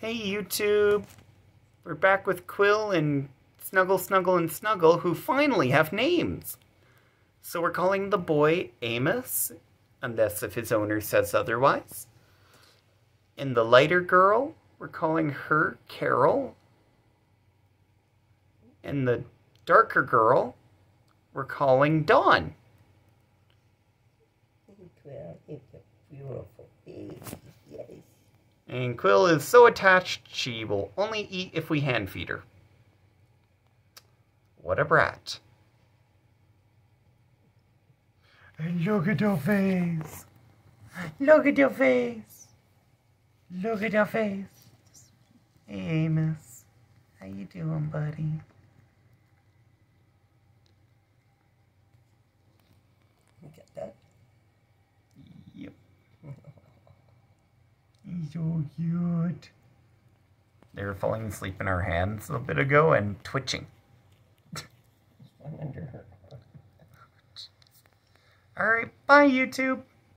Hey YouTube! We're back with Quill and Snuggle, Snuggle, and Snuggle, who finally have names. So we're calling the boy Amos, unless if his owner says otherwise. And the lighter girl, we're calling her Carol. And the darker girl, we're calling Dawn. And Quill is so attached she will only eat if we hand feed her. What a brat. And look at your face. Look at your face. Look at your face. Hey, Amos. How you doing, buddy? Look at that. Yep. He's so cute. They were falling asleep in our hands a little bit ago and twitching. There's one under her. Alright, bye YouTube.